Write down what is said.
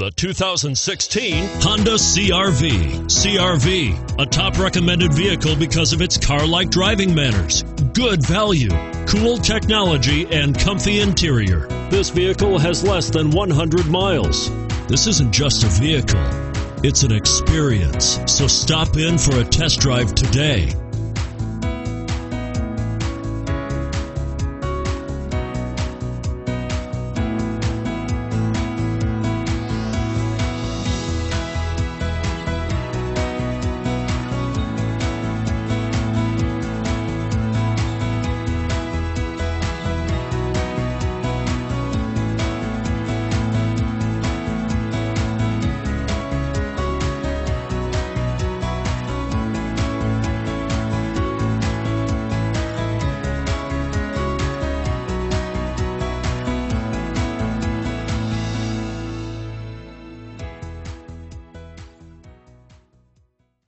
The 2016 Honda CRV. CRV, a top recommended vehicle because of its car like driving manners, good value, cool technology, and comfy interior. This vehicle has less than 100 miles. This isn't just a vehicle, it's an experience. So stop in for a test drive today.